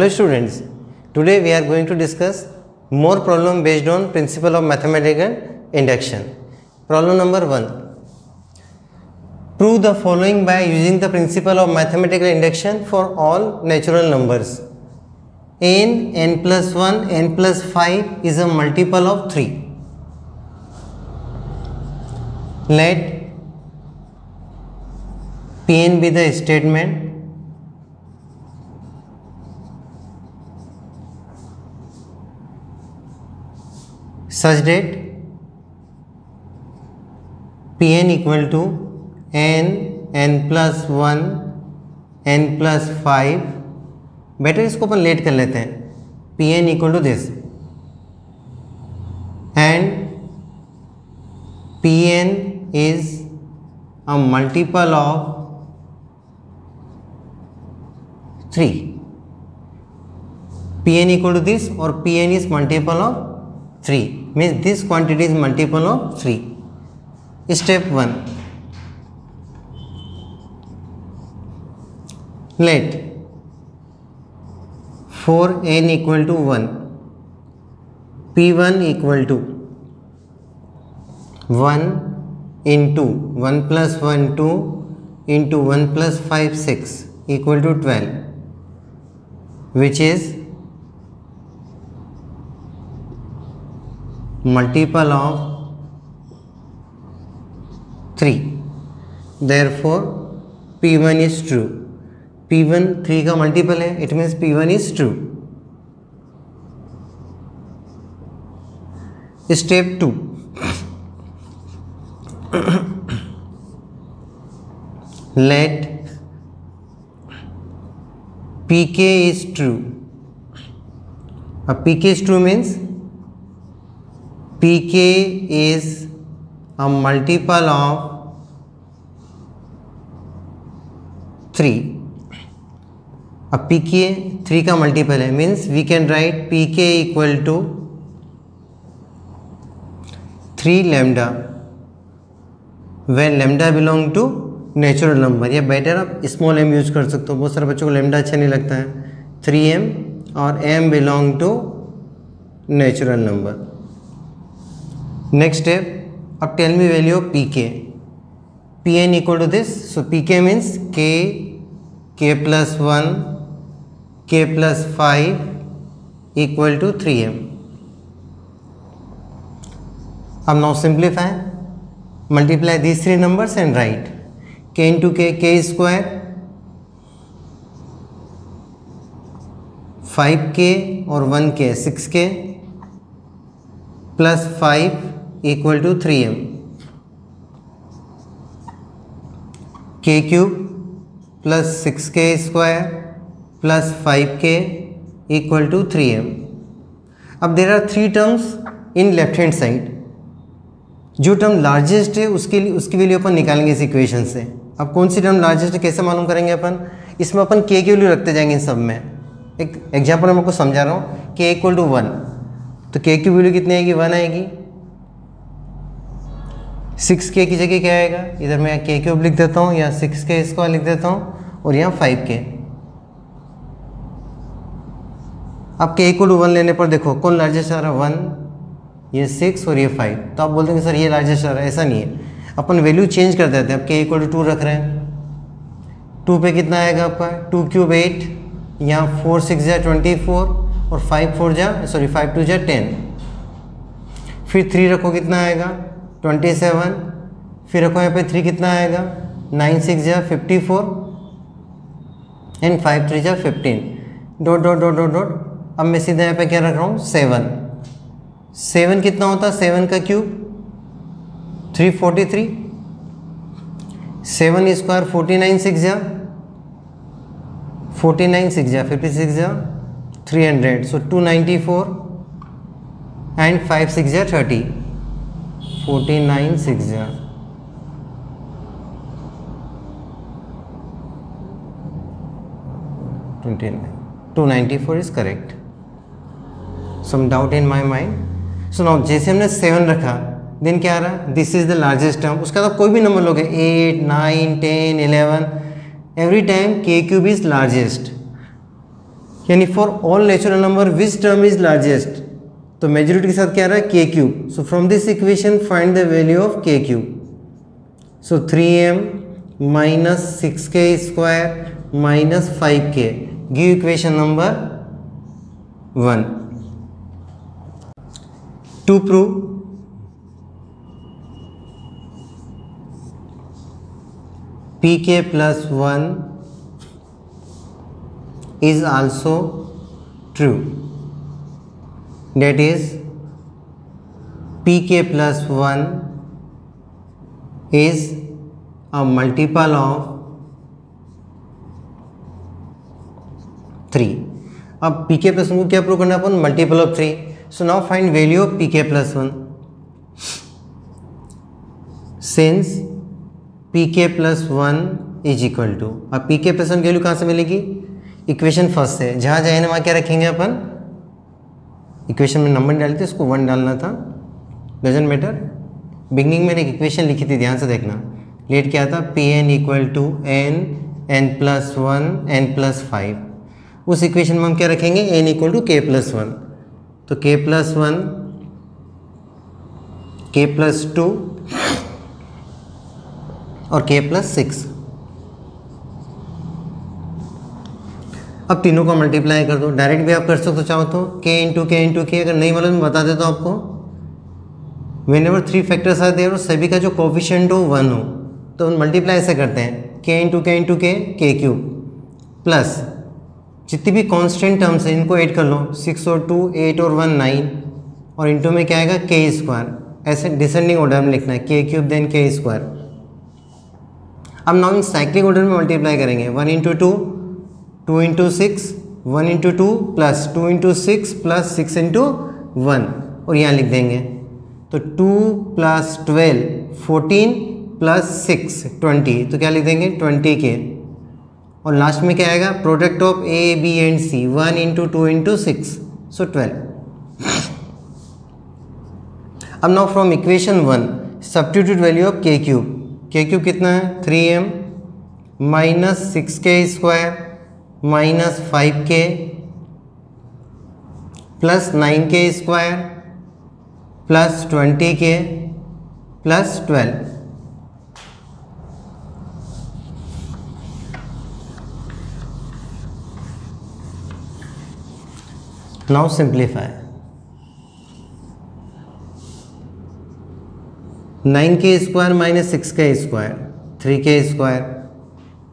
Hello students, today we are going to discuss more problem based on principle of mathematical induction. Problem number 1. Prove the following by using the principle of mathematical induction for all natural numbers. n, n plus 1, n plus 5 is a multiple of 3. Let Pn be the statement such that Pn equal to n, n plus 1, n plus 5 better इसको अपन let कर लेते हैं। P N equal to this and P N is a multiple of three P N equal to this और P N is multiple of 3 means this quantity is multiple of 3 step 1 let 4n equal to 1 p1 equal to 1 into 1 plus 1 2 into 1 plus 5 6 equal to 12 which is multiple of 3 therefore p1 is true p1 3 का multiple है it means p1 is true step 2 let pk is true a pk is true means pk is a multiple of 3 अब pk 3 का multiple है. Means we can write pk equal to three lambda when lambda belong to natural number या better आप small M use कर सकते हो. बहुत सारे बच्चों को लेमडा अच्छा नहीं लगता है. थ्री एम और M belong to natural number next step अब tell me value of P K P N equal to this so P K means K K plus one K plus five equal to three M अब now simplify multiply this three numbers and write K into के के square five के और one K six K plus five 1k 6k plus 5 equal to 3m k cube plus 6k square plus 5k equal to 3m अब there are three terms in left hand side जो term largest है, उसके लिए, उसकी value अपन निकालेंगे इस equation से। अब कौन सी टर्म लार्जेस्ट है, कैसे मालूम करेंगे अपन? इसमें अपन के की वैल्यू रखते जाएँगे इन सब में। एक एग्ज़ाम्पल मैं आपको समझा रहा हूँ। के इक्वल टू वन तो के की वैल्यू कितनी आएगी? वन आएगी। सिक्स के की जगह क्या आएगा? इधर मैं के क्यूब लिख देता हूँ या सिक्स के स्क्वायर लिख देता हूँ और यहाँ फाइव के अब के इक्वल टू वन लेने पर देखो, कौन लार्जेस्ट आ रहा है? वन ये सिक्स और ये फाइव तो आप बोल देंगे सर ये लार्जेस्ट आ रहा है, ऐसा नहीं है। अपन वैल्यू चेंज कर देते हैं। अब के इक्वल टू टू रख रहे हैं। टू पे कितना आएगा आपका? टू क्यूब एट यहाँ फोर सिक्स जा ट्वेंटी फोर और फाइव फोर जा सॉरी फाइव टू जा टेन फिर थ्री रखो, कितना आएगा? ट्वेंटी सेवन फिर रखो यहाँ पे थ्री कितना आएगा? नाइन सिक्स जा fifty four and five three जा fifteen dot dot dot dot dot अब मैं सीधा यहाँ पे क्या रख रहा हूँ? सेवन सेवन कितना होता? है सेवन का cube three forty three seven square forty nine six जा फोर्टी नाइन सिक्स जा फिफ्टी सिक्स जा three hundred so two ninety four and five six जा थर्टी फोर्टी नाइन सिक्स जा twenty nine. Two ninety four is correct some doubt in my mind so now जैसे हमने seven रखा then क्या आ रहा? है this is the largest term उसका तो कोई भी नंबर लोगे। Eight nine ten eleven every time K cube is largest यानी for all natural number which term is largest तो मेजोरिटी के साथ क्या रहा है? K cube so from this equation find the value of K cube so three M minus six K square minus five K give equation number one to prove pk plus 1 is also true that is pk plus 1 is a multiple of three अब pk plus 1 को क्या prove करना अपन? Multiple of three so now find value of pk plus 1 since P K plus one is equal to अब P के plus one की वैल्यू कहाँ से मिलेगी? इक्वेशन फ़र्स्ट से। जहाँ जाए ना वहाँ क्या रखेंगे अपन? इक्वेशन में नंबर डालते, उसको वन डालना था। डजेंट मैटर बिगनिंग में एक इक्वेशन लिखी थी, ध्यान से देखना। लेट क्या था? P N equal to N N plus one N plus five उस इक्वेशन में हम क्या रखेंगे? N equal to K plus one तो K plus one K plus two और के प्लस सिक्स अब तीनों को मल्टीप्लाई कर दो। डायरेक्ट भी आप कर सकते हो, चाहो तो K into K into K अगर नहीं मालूम मैं बता देता हूँ आपको। वेन एवर थ्री फैक्टर्स आते हैं और सभी का जो कोफिशेंट हो वन हो। तो मल्टीप्लाई ऐसे करते हैं। K into K into K K cube plus जितनी भी कांस्टेंट टर्म्स हैं, इनको ऐड कर लो। सिक्स और टू एट और वन नाइन और इंटू में क्या आएगा? के स्क्वायर ऐसे डिसेंडिंग ऑर्डर में लिखना है। K cube then K square अब नाउ इन साइक्लिक ऑर्डर में मल्टीप्लाई करेंगे। One into two two into six one into two plus two into six plus six into one और यहाँ लिख देंगे। तो two plus twelve fourteen plus six twenty तो क्या लिख देंगे? Twenty K. और लास्ट में क्या आएगा? Product of A B and C one into two into six so twelve अब now from equation one substitute value of K cube K cube कितना है? Three M minus six K square minus five K plus nine K square plus twenty K plus twelve now simplify. Nine K square minus six K square three K square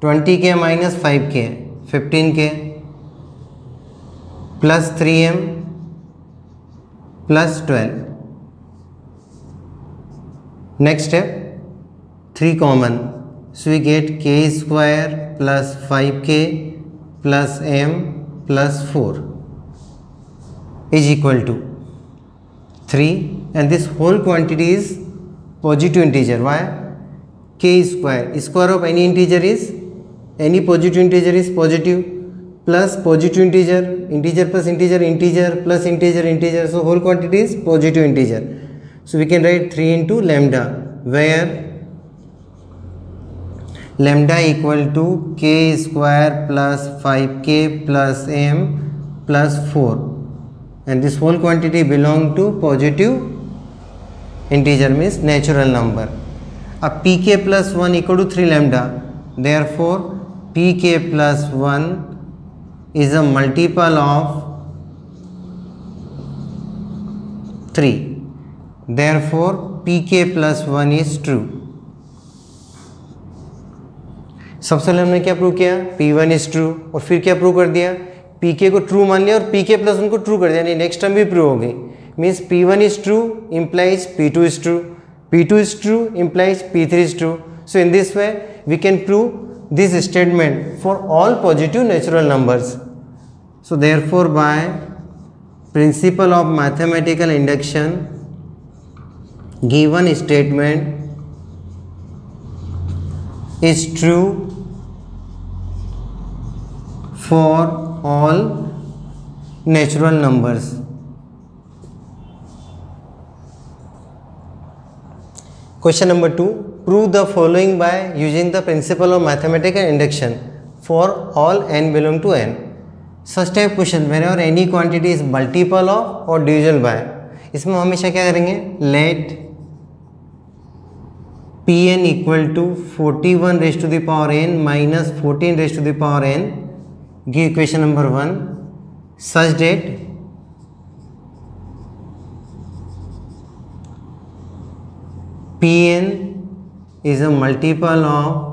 twenty K minus five K fifteen K plus three M plus twelve next step three common so we get K square plus five K plus M plus four is equal to three and this whole quantity is positive integer. Why? K square square of any integer is any positive integer is positive plus positive integer integer plus integer integer plus integer integer so whole quantity is positive integer so we can write 3 into lambda where lambda equal to k square plus 5k plus m plus 4 and this whole quantity belong to positive integer means natural number. A pk plus 1 equal to 3 lambda. Therefore, P K plus one is a multiple of three therefore P K plus one is true सबसे पहले हमने क्या prove किया? P one is true और फिर क्या prove कर दिया? पी के को ट्रू मान लिया और पी के प्लस वन को ट्रू कर दिया। यानी नेक्स्ट टाइम भी प्रूव हो गई means P one is true implies P two is true P two is true implies P three is true so in this way we can prove this statement for all positive natural numbers. So therefore by principle of mathematical induction given statement is true for all natural numbers. Question number 2. Prove the following by using the principle of mathematical induction for all n belong to n. Type question where और any quantity is multiple of और divisible by इसमें हम हमेशा क्या करेंगे? Let P N equal to forty one raise to the power N minus fourteen raise to the power N give equation number one such that P N is a multiple of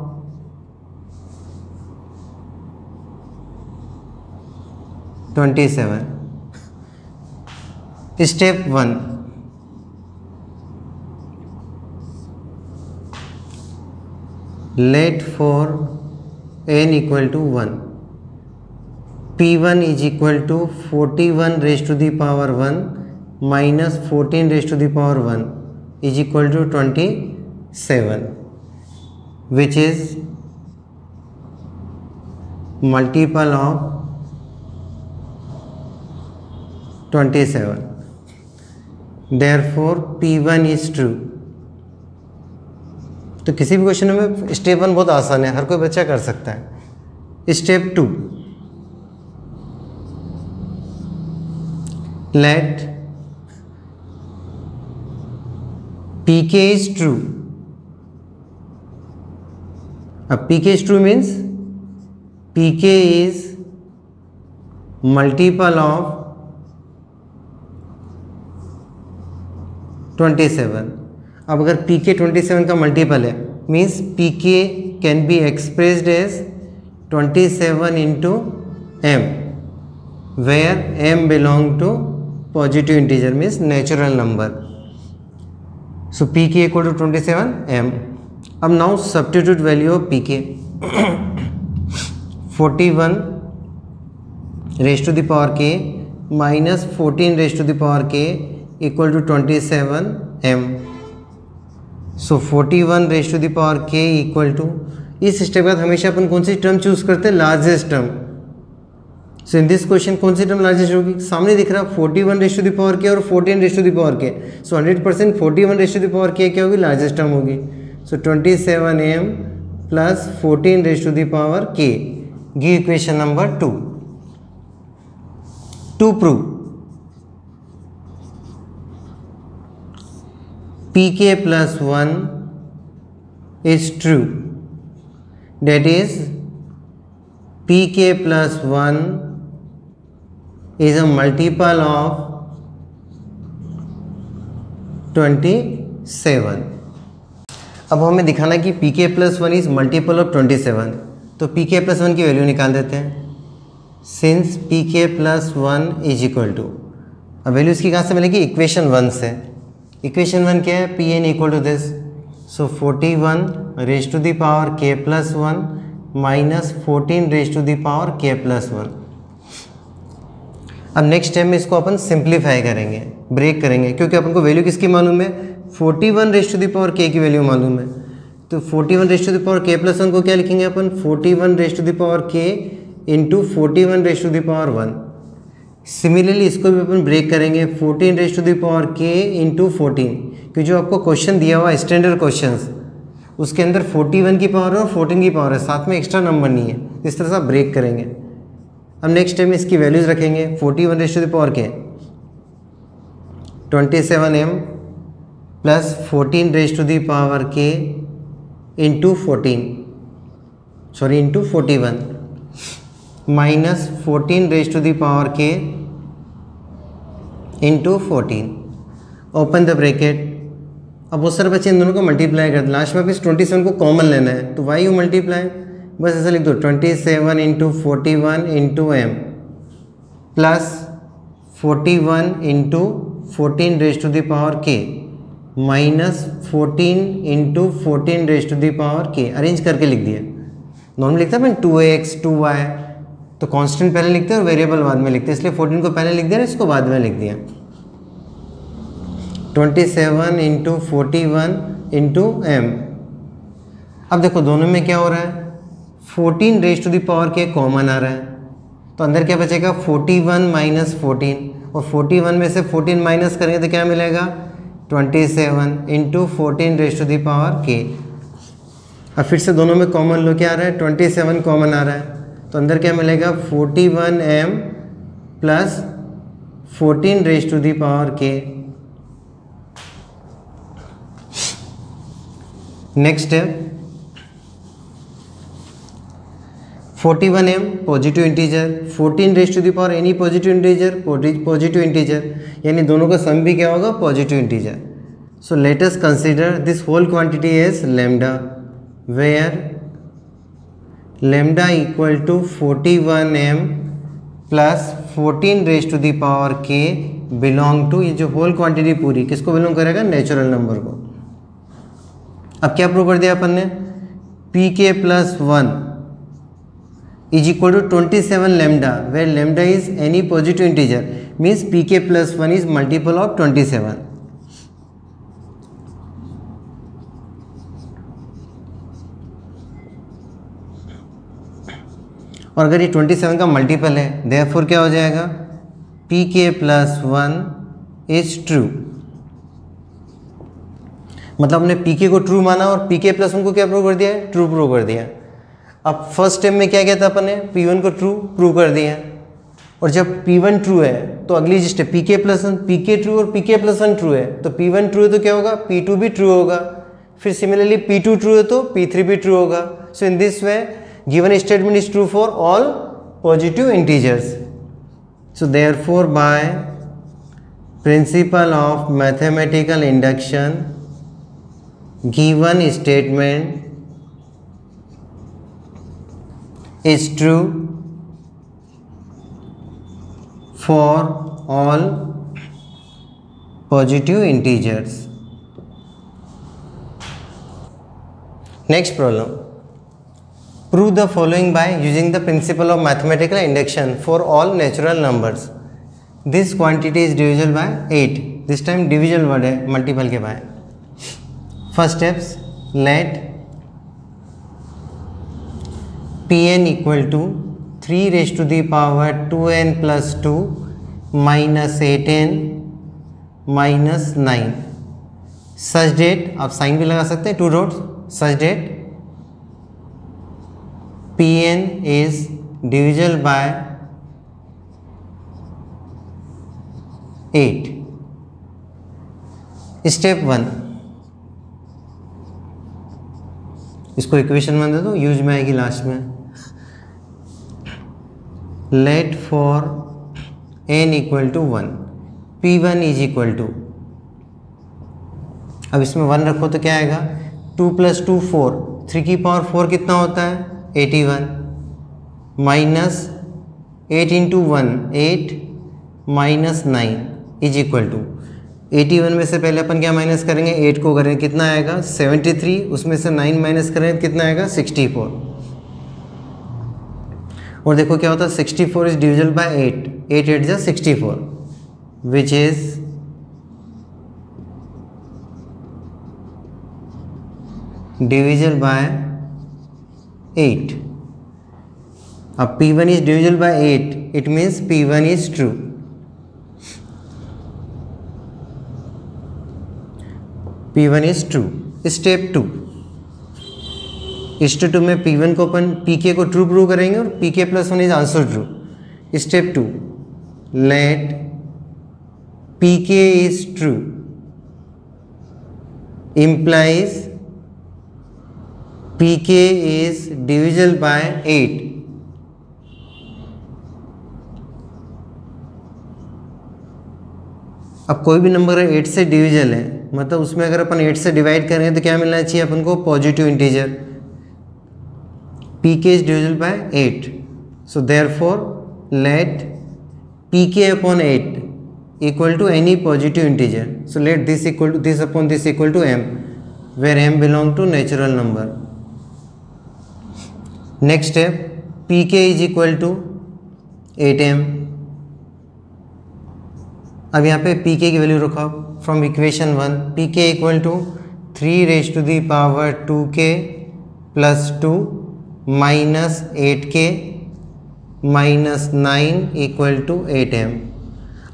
Twenty-seven. Step one. Let for n equal to one. P1 is equal to 41 raised to the power 1 minus 14 raised to the power 1 is equal to 27 which is multiple of 27 therefore p1 is true. तो किसी भी question में step one बहुत आसान है, हर कोई बच्चा कर सकता है। Step two let P K is true अब pk is true means pk is multiple of 27 अब अगर pk 27 का मल्टीपल है means P K can be expressed as 27 into M where M belong to positive integer means natural number so P K equal to 27 m. अब now substitute value of P K forty one raise to the power K minus fourteen raise to the power K equal to twenty seven M so forty one raise to the power K equal to इस step के बाद हमेशा अपन कौन सी term choose करते हैं? Largest term so in this question कौन सी टर्म लार्जेस्ट होगी? सामने दिख रहा है forty one raise to the power K और fourteen raise to the power K so hundred percent forty one raise to the power K क्या होगी? लार्जेस्ट टर्म होगी. So 27 m plus 14 raised to the power k. Give equation number 2. To prove pk plus 1 is true. That is pk plus 1 is a multiple of 27. अब हमें दिखाना कि P K plus one is multiple of twenty seven तो P के plus one की value निकाल देते हैं। Since P K plus one is equal to अब वैल्यू इसकी कहाँ से मिलेगी? इक्वेशन वन से। इक्वेशन वन क्या है? P N equal to this so forty one raise to the power K plus one minus fourteen raise to the power K plus one अब next time में इसको अपन सिंप्लीफाई करेंगे break करेंगे, क्योंकि अपन को वैल्यू किसकी मालूम है? Forty one raise to the power K की वैल्यू मालूम है। तो forty one raise to the power K plus one को क्या लिखेंगे अपन? Forty one raise to the power K into forty one raise to the power one. Similarly इसको भी अपन ब्रेक करेंगे। Fourteen raise to the power K into fourteen. कि जो आपको क्वेश्चन दिया हुआ स्टैंडर्ड क्वेश्चन उसके अंदर फोर्टी वन की पावर है और फोर्टीन की पावर है। साथ में एक्स्ट्रा नंबर नहीं है। इस तरह से आप ब्रेक करेंगे। अब नेक्स्ट टाइम इसकी वैल्यूज़ रखेंगे। Forty one raise to the power K. Twenty seven M plus fourteen raise to the power K into fourteen sorry into forty one minus fourteen raise to the power K into fourteen open the bracket अब बहुत सारे बच्चे इन दोनों को multiply कर last में आप इस ट्वेंटी सेवन को कॉमन लेना है। तो वाई यू मल्टीप्लाई बस ऐसा लिख दो। Twenty seven into forty one into M plus forty one into fourteen raise to the power K minus fourteen into fourteen raise to the power K, arrange करके लिख दिया। नॉर्मल लिखता है two x, two Y तो constant पहले लिखते हैं और वेरिएबल बाद में लिखते हैं। इसलिए फोर्टीन को पहले लिख दिया ना इसको बाद में लिख दिया। Twenty seven into forty one into M अब देखो, दोनों में क्या हो रहा है? Fourteen raise to the power K common आ रहा है। तो अंदर क्या बचेगा? Forty one minus fourteen. और फोर्टी वन में से फोर्टीन माइनस करेंगे तो क्या मिलेगा? Twenty seven into fourteen raise to the power K अब फिर से दोनों में कॉमन लो क्या आ रहा है? ट्वेंटी सेवन कॉमन आ रहा है। तो अंदर क्या मिलेगा? Forty one M plus fourteen raise to the power K next है 41 M positive integer 14 raise to the power any positive integer positive integer यानी दोनों का सम भी क्या होगा? Positive integer so let consider this whole quantity is lambda where lambda equal to 41 M plus 14 raise to the power K belong to ये जो whole quantity पूरी, किसको बिलोंग करेगा? नेचुरल नंबर को. अब क्या प्रूव कर दिया अपन ने? P K plus one twenty seven lambda where lambda is any positive integer means P K plus one is multiple of twenty seven और अगर ये ट्वेंटी सेवन का मल्टीपल है देयरफॉर क्या हो जाएगा? पी के प्लस वन इज़ ट्रू मतलब हमने पी के को ट्रू माना और पी के प्लस वन को क्या प्रूव कर दिया है? ट्रू प्रूव कर दिया अब फ़र्स्ट स्टेप में क्या किया था अपन ने? पी वन को ट्रू प्रूव कर दिया। और जब पी वन ट्रू है तो अगली step P K plus one P K true और P K plus one true है। तो पी वन ट्रू है तो क्या होगा? पी टू भी ट्रू होगा। फिर सिमिलरली पी टू ट्रू है तो पी थ्री भी ट्रू होगा। So in this way given statement is true for all positive integers so therefore by principle of mathematical induction given statement is true for all positive integers next problem prove the following by using the principle of mathematical induction for all natural numbers this quantity is divisible by 8 this time division word है multiple के by first steps let pn equal to 3 raised to the power 2n plus 2 minus 8n minus 9 such that आप sign भी लगा सकते हैं two dots such that P N is divisible by eight step one इसको equation में दे दो use में आएगी लास्ट में। Let for N equal to one P one is equal to अब इसमें वन रखो तो क्या आएगा? Two plus two four three की पावर फोर कितना होता है? Eighty one minus eight into one eight minus nine is equal to 81 में से पहले अपन क्या माइनस करेंगे? एट को करेंगे कितना आएगा? 73 उसमें से नाइन माइनस करेंगे कितना आएगा? 64 और देखो क्या होता है 64 इज़ डिविजल बाय 8 8 एट जा 64 which is divisible by eight अब P one P1 is divisible by 8 it means P1 is true. P1 is true. Step two step two में पी वन को अपन PK को ट्रू प्रूव करेंगे और PK plus one is answer true step two let PK is true implies PK is divisible by 8 अब कोई भी number है एट से डिविजल है मतलब उसमें अगर अपन एट से डिवाइड करें तो क्या मिलना चाहिए अपन को? Positive integer eight so therefore let P K upon eight equal to any positive integer so let this equal to this upon this equal to M where M belong to natural number next step P K is equal to eight M अब यहाँ पे P K value रखो। From equation one K equal to three raise to the power two K plus two minus eight K minus nine equal to eight M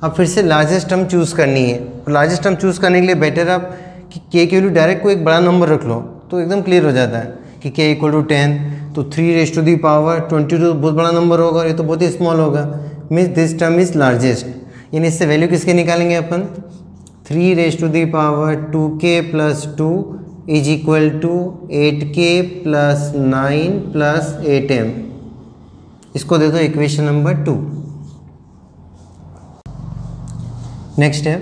अब फिर से largest term choose करनी है। और लार्जेस्ट टर्म चूज़ करने के लिए बेटर आप कि के की वैल्यू डायरेक्ट को एक बड़ा नंबर रख लो तो एकदम क्लियर हो जाता है कि के इक्वल टू टेन तो three raise to the power twenty two बहुत बड़ा नंबर होगा, ये तो बहुत ही स्मॉल होगा। Means this term is largest यानी इससे वैल्यू किसके निकालेंगे अपन? Three raise to the power two K plus two is equal to eight K plus nine plus eight M इसको दे दो इक्वेशन नंबर टू नेक्स्ट है.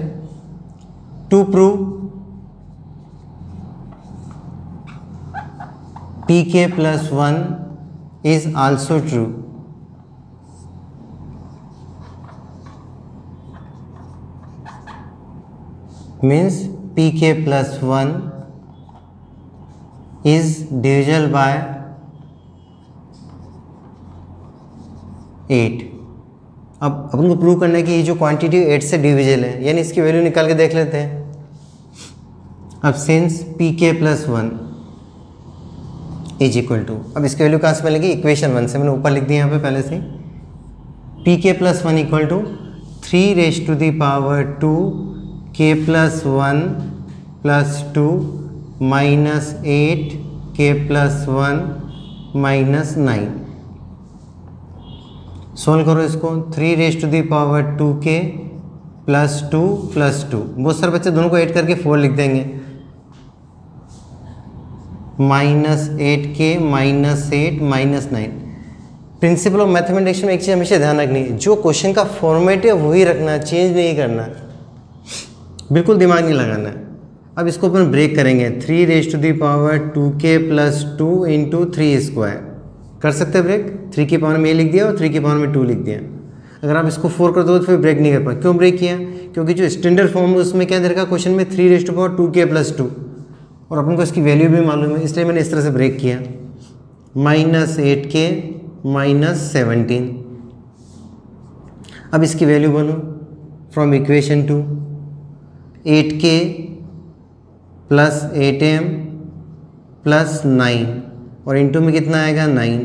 To prove P K plus one is also true means pk plus 1 is divisible by 8 अब अपन को prove करना है कि ये जो क्वांटिटी 8 से डिविजल है, यानी इसकी वैल्यू निकाल के देख लेते हैं। अब since P K plus one is equal to अब इसकी वैल्यू कहाँ से मिलेगी? इक्वेशन वन से। मैंने ऊपर लिख दिया यहाँ पे पहले से P K plus one equal to three raise to the power two K plus one plus two minus eight K plus one minus nine solve करो इसको। Three raise to the power two K plus two plus two बहुत सारे बच्चे दोनों को add करके four लिख देंगे। Minus eight K minus eight minus nine principle of mathematics में एक चीज़ हमेशा ध्यान रखनी है। जो क्वेश्चन का फॉर्मेट है वही रखना चेंज नहीं करना। बिल्कुल दिमाग नहीं लगाना। है अब इसको अपन ब्रेक करेंगे। Three raise to the power two K plus two into three square कर सकते हैं ब्रेक थ्री के पावर में ए लिख दिया और थ्री के पावर में टू लिख दिया। अगर आप इसको फोर कर दो तो फिर ब्रेक नहीं कर पाए। क्यों ब्रेक किया? क्योंकि जो स्टैंडर्ड फॉर्म है, उसमें क्या दे रखा क्वेश्चन में three raise to power two K plus two और अपन को इसकी वैल्यू भी मालूम है। इसलिए मैंने इस तरह से ब्रेक किया। Minus eight K minus seventeen अब इसकी वैल्यू बोलो from equation two eight K plus eight M plus nine और इंटू में कितना आएगा nine?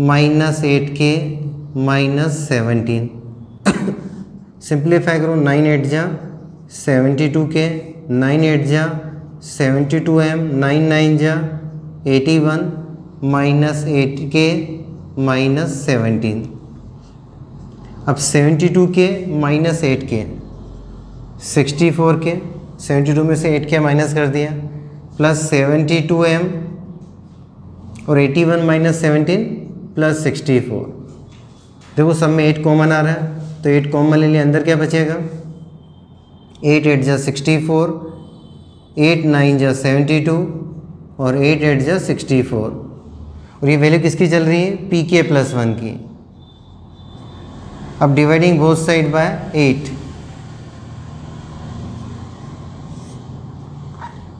Minus eight K minus seventeen. Simplify करो, नाइन एट जा seventy two K, nine eight जा seventy two M, nine nine जा, eighty one, minus eight K minus seventeen. अब seventy two K, minus eight K, sixty four K seventy two में से eight के minus कर दिया। Plus seventy two M और eighty one minus seventeen plus sixty four. देखो, सब में एट कॉमन आ रहा है। तो एट कॉमन ले लिया, अंदर क्या बचेगा? एट एट जा सिक्सटी फोर, एट नाइन जा सेवेंटी टू और एट एट जा सिक्सटी फोर। और ये वैल्यू किसकी चल रही है? पी के प्लस वन की। अब dividing both side by eight.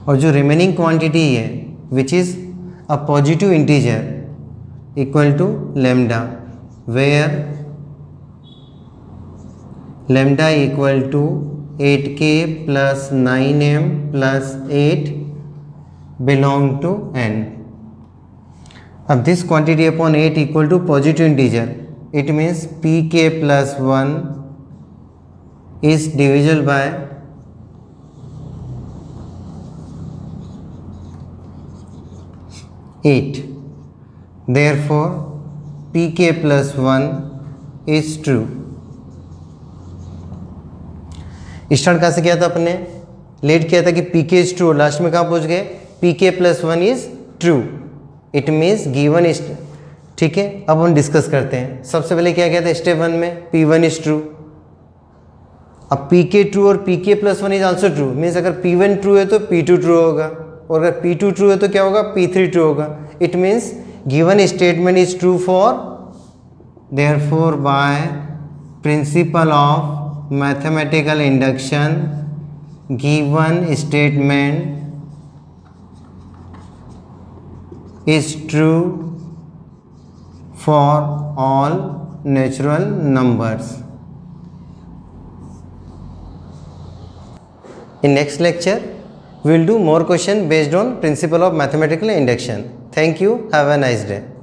और जो रिमेनिंग क्वांटिटी है which is a positive integer equal to lambda where lambda equal to eight K plus nine M plus eight belong to N अब this quantity upon eight equal to positive integer it means pk plus 1 is divisible by eight. Therefore pk plus 1 is true. Start कहाँ से किया था अपने? Let किया था कि P K is true last में कहाँ पहुँच गए? P K plus one is true it means given is ठीक है? अब हम डिस्कस करते हैं। सबसे पहले क्या किया था स्टेप वन में? पी वन इज़ ट्रू अब पी के ट्रू और P k plus one is also true means अगर पी वन ट्रू है तो पी टू ट्रू होगा। और अगर पी टू ट्रू है तो क्या होगा? पी थ्री ट्रू होगा। It means given statement is true for there four by principle of mathematical induction given statement is true for all natural numbers In next lecture, we will do more question based on principle of mathematical induction. Thank you. Have a nice day.